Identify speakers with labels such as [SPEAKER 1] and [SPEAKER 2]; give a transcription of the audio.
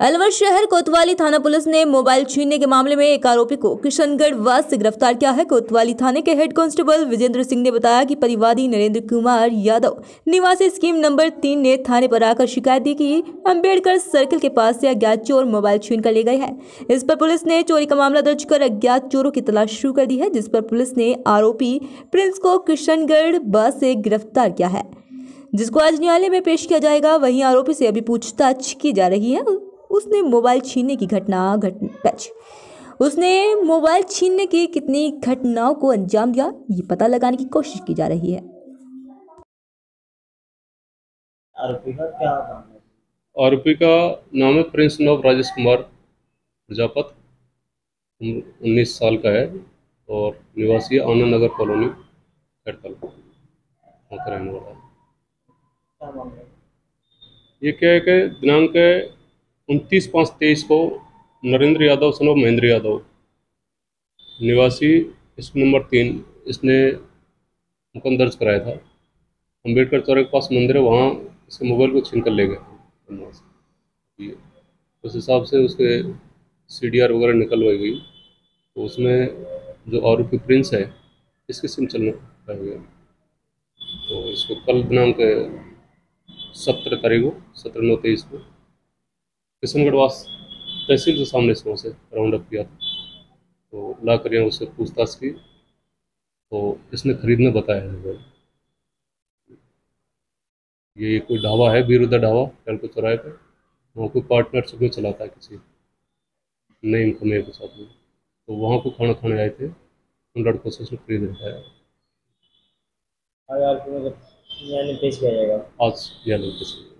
[SPEAKER 1] अलवर शहर कोतवाली थाना पुलिस ने मोबाइल छीनने के मामले में एक आरोपी को किशनगढ़ वास से गिरफ़्तार किया है। कोतवाली थाने के हेड कांस्टेबल विजेंद्र सिंह ने बताया कि परिवादी नरेंद्र कुमार यादव निवासी स्कीम नंबर तीन ने थाने पर आकर शिकायत दी कि अंबेडकर सर्कल के पास से अज्ञात चोर मोबाइल छीन कर ले गए हैं। इस पर पुलिस ने चोरी का मामला दर्ज कर अज्ञात चोरों की तलाश शुरू कर दी है, जिस पर पुलिस ने आरोपी प्रिंस को किशनगढ़ बस से गिरफ़्तार किया है। जिसको आज न्यायालय में पेश किया जाएगा, वहीं आरोपी से अभी पूछताछ की जा रही है। उसने मोबाइल छीनने की घटना घट उसने मोबाइल छीनने की कितनी घटनाओं को अंजाम दिया ये पता लगाने की कोशिश की जा रही है।
[SPEAKER 2] आरोपी का क्या नाम है?
[SPEAKER 3] आरोपी का नाम है प्रिंस नव राजेश कुमार प्रजापत। उन्नीस साल का है और निवासी आनंद नगर कॉलोनी खैरतल रहने वाला है।
[SPEAKER 2] है?
[SPEAKER 3] ये क्या है कि दिनांक उनतीस पाँच तेईस को नरेंद्र यादव सन महेंद्र यादव। निवासी स्कूल नंबर तीन, इसने मुकदम दर्ज कराया था। अंबेडकर चौराहे के पास मंदिर है, वहाँ इसके मोबाइल को छीन कर ले गए। उस हिसाब से उसके सी डी आर वगैरह निकलवाई गई। तो उसमें जो आरोपी प्रिंस है इसकी सिम चलना रह गया तो इसको कल दिनांक सत्रह तारीख को, सत्रह नौ तेईस को किशनगढ़ वास तहसील के सामने से वहाँ से राउंड अप किया था। तो ला कर उससे पूछताछ की तो इसने खरीदने बताया है ये कोई ढाबा है बीरुदा ढाबा कैलको चौराहे पे? वहाँ कोई पार्टनरशिप में चलाता है किसी नई इनकम के साथ में। तो वहाँ को खाना खाने आए थे उन लड़कों से उसने खरीद रखा है
[SPEAKER 2] आज न्यायालय पेश किया जाएगा।
[SPEAKER 3] आज यह लड़के से